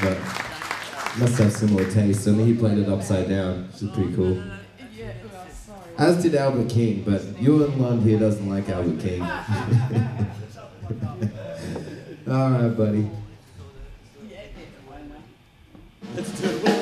but must have similar tastes. And he played it upside down, which is pretty cool. As did Albert King, but Ewan Lund here doesn't like Albert King. All right, buddy. Let's do it.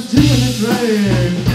Thought it was